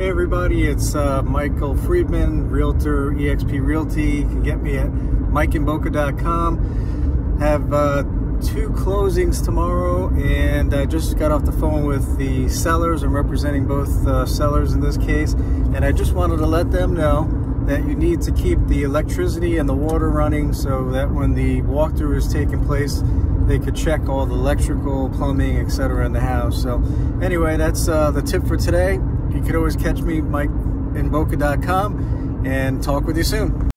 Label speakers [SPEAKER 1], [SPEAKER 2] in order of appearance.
[SPEAKER 1] Hey everybody, it's uh, Michael Friedman, Realtor, eXp Realty. You can get me at mikeinboca.com. Have uh, two closings tomorrow and I just got off the phone with the sellers. I'm representing both uh, sellers in this case and I just wanted to let them know that you need to keep the electricity and the water running so that when the walkthrough is taking place they could check all the electrical, plumbing, etc. in the house. So anyway, that's uh, the tip for today. You could always catch me, Mike in Boca.com, and talk with you soon.